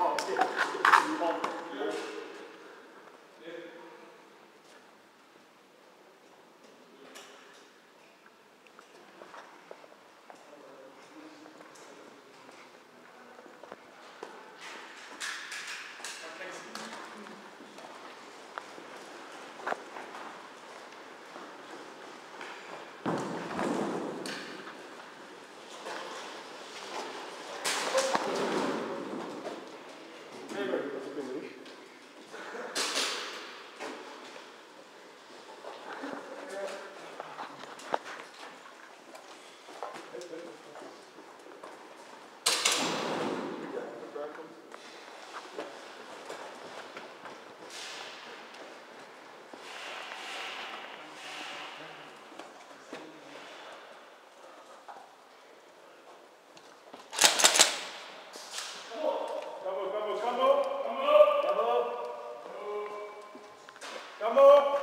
Oh, shit. Come on.